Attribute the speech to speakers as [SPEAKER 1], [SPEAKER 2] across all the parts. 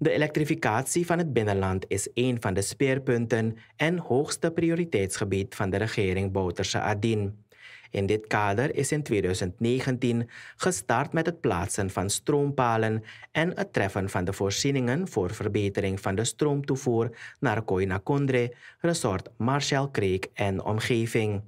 [SPEAKER 1] De elektrificatie van het binnenland is een van de speerpunten en hoogste prioriteitsgebied van de regering Bouterse Adin. In dit kader is in 2019 gestart met het plaatsen van stroompalen en het treffen van de voorzieningen voor verbetering van de stroomtoevoer naar Koinakondre, resort Marshall Creek en omgeving.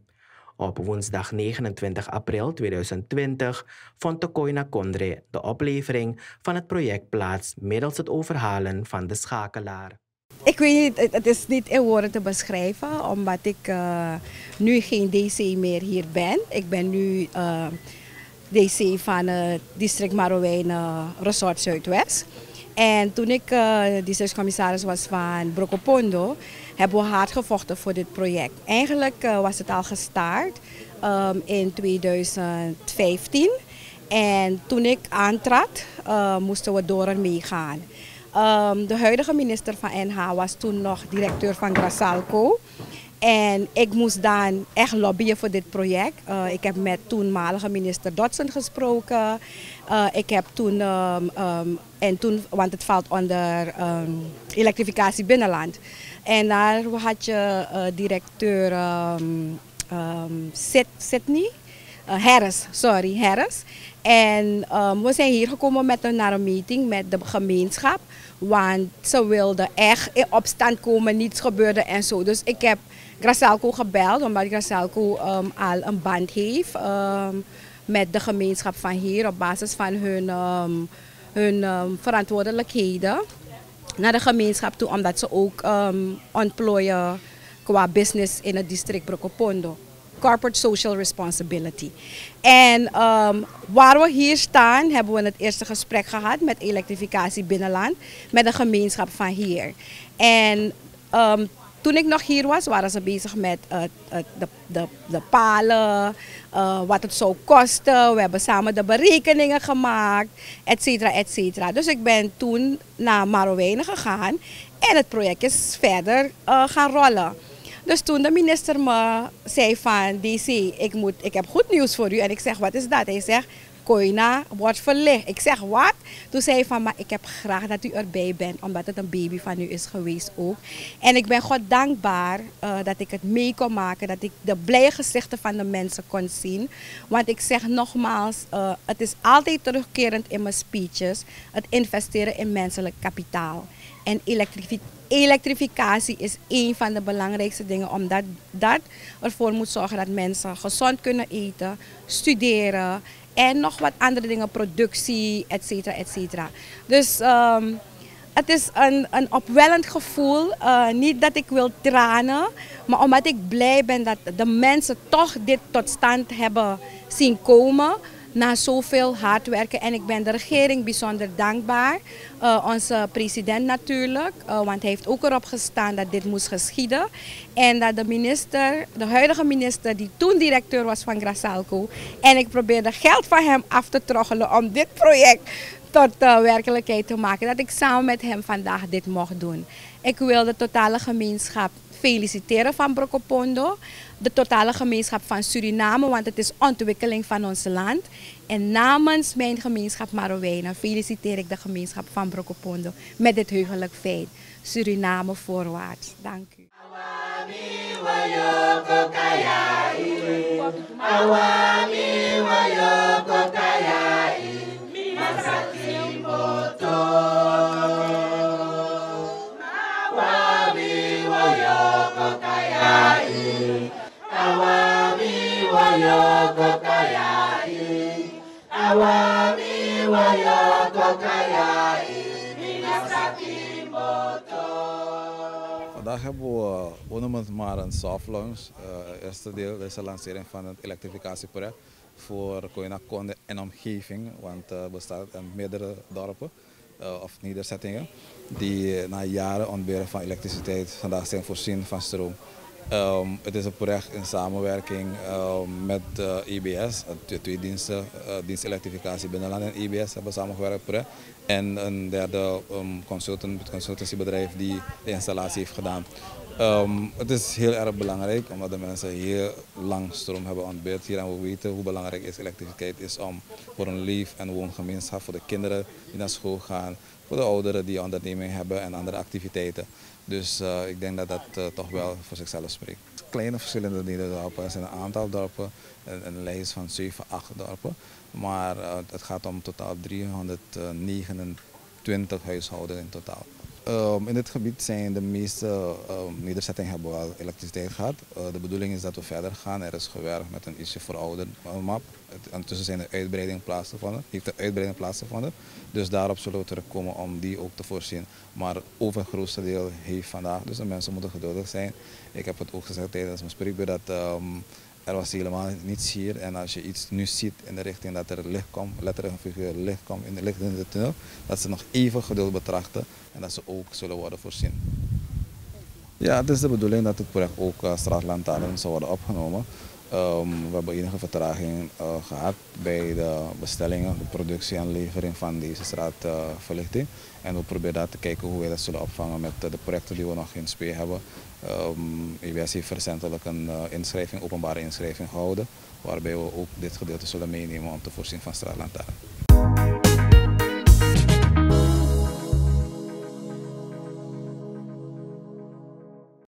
[SPEAKER 1] Op woensdag 29 april 2020 vond de Koina Kondre de oplevering van het project plaats middels het overhalen van de schakelaar.
[SPEAKER 2] Ik weet niet, het is niet in woorden te beschrijven, omdat ik uh, nu geen DC meer hier ben. Ik ben nu eh, DC van het district Marowijnen Resort Zuidwest. En toen ik uh, districtscommissaris was van Brokopondo, hebben we hard gevochten voor dit project. Eigenlijk uh, was het al gestart um, in 2015. En toen ik aantrad, uh, moesten we door ermee gaan. Um, de huidige minister van NH was toen nog directeur van Grasalco. En ik moest dan echt lobbyen voor dit project. Uh, ik heb met toenmalige minister Dodson gesproken. Uh, ik heb toen, um, um, en toen, want het valt onder um, elektrificatie binnenland. En daar had je uh, directeur Sydney, Harris, sorry, Harris. En we zijn hier gekomen met een, naar een meeting met de gemeenschap. Want ze wilden echt in opstand komen, niets gebeurde en zo. Dus ik heb Gracelco gebeld, omdat Gracelco um, al een band heeft um, met de gemeenschap van hier op basis van hun, um, hun um, verantwoordelijkheden naar de gemeenschap toe, omdat ze ook um, ontplooien qua business in het district Brokopondo. Corporate Social Responsibility. En um, waar we hier staan, hebben we het eerste gesprek gehad met elektrificatie binnenland, met de gemeenschap van hier. En um, toen ik nog hier was, waren ze bezig met uh, de, de, de palen, uh, wat het zou kosten. We hebben samen de berekeningen gemaakt, et cetera, et cetera. Dus ik ben toen naar Marowijnen gegaan en het project is verder gaan rollen. Dus toen de minister me zei van DC, ik, moet, ik heb goed nieuws voor u. En ik zeg, wat is dat? Hij zegt, Koina wordt verlicht. Ik zeg wat? Toen zei hij van, maar ik heb graag dat u erbij bent, omdat het een baby van u is geweest ook. En ik ben God dankbaar uh, dat ik het mee kon maken, dat ik de blije gezichten van de mensen kon zien. Want ik zeg nogmaals, uh, het is altijd terugkerend in mijn speeches, het investeren in menselijk kapitaal. En elektrificatie is een van de belangrijkste dingen, omdat dat ervoor moet zorgen dat mensen gezond kunnen eten, studeren en nog wat andere dingen, productie, et cetera, et cetera. Dus um, het is een, een opwellend gevoel. Uh, niet dat ik wil tranen, maar omdat ik blij ben dat de mensen toch dit tot stand hebben zien komen na zoveel hard werken. En ik ben de regering bijzonder dankbaar. Uh, onze president natuurlijk, uh, want hij heeft ook erop gestaan dat dit moest geschieden. En dat de minister, de huidige minister, die toen directeur was van Grasalco, en ik probeerde geld van hem af te troggelen om dit project tot uh, werkelijkheid te maken. Dat ik samen met hem vandaag dit mocht doen. Ik wil de totale gemeenschap feliciteren van Brokopondo. De totale gemeenschap van Suriname, want het is ontwikkeling van ons land. En namens mijn gemeenschap Marowijnen feliciteer ik de gemeenschap van Brokopondo met dit heugelijk feit. Suriname voorwaarts. Dank u.
[SPEAKER 3] Vandaag hebben we, we noemen het maar een soft launch. Uh, het eerste deel is de lancering van het elektrificatieproject voor Koina Konde en omgeving. Want uh, bestaat uit meerdere dorpen uh, of nederzettingen die na jaren ontberen van elektriciteit vandaag zijn voorzien van stroom. Um, het is een project in samenwerking um, met IBS, de twee diensten, uh, dienst elektrificatie binnenland en IBS hebben samengewerkt. En een derde um, consultant, consultancybedrijf die de installatie heeft gedaan. Um, het is heel erg belangrijk omdat de mensen heel lang stroom hebben ontbeerd hier en we weten hoe belangrijk is elektriciteit is om voor een leef- en woongemeenschap, voor de kinderen die naar school gaan, voor de ouderen die onderneming hebben en andere activiteiten. Dus ik denk dat dat toch wel voor zichzelf spreekt. Kleine verschillende dorpen, er zijn een aantal dorpen, een, een lijst van 7, 8 dorpen. Maar het gaat om totaal 329 huishoudens in totaal. Um, in dit gebied zijn de meeste um, nederzettingen hebben elektriciteit gehad. Uh, de bedoeling is dat we verder gaan. Er is gewerkt met een ietsje verouderd map. Intussen zijn er uitbreidingen plaatsgevonden, heeft de uitbreiding plaatsgevonden. Dus daarop zullen we terugkomen om die ook te voorzien. Maar het overgrootste deel heeft vandaag, dus de mensen moeten geduldig zijn. Ik heb het ook gezegd tijdens mijn spreekbeurt dat um, er was helemaal niets hier. En als je iets nu ziet in de richting dat er licht komt, letterlijk een figuur licht komt in de, licht in de tunnel, dat ze nog even geduld betrachten en dat ze ook zullen worden voorzien. Ja, het is de bedoeling dat het project ook uh, straatlantaarn zal worden opgenomen. Um, we hebben enige vertraging uh, gehad bij de bestellingen, de productie en levering van deze straatverlichting. En we proberen daar te kijken hoe we dat zullen opvangen met de projecten die we nog in speel hebben. Um, heeft recentelijk een uh, inschrijving, openbare inschrijving gehouden, waarbij we ook dit gedeelte zullen meenemen om te voorzien van straatlantaarn.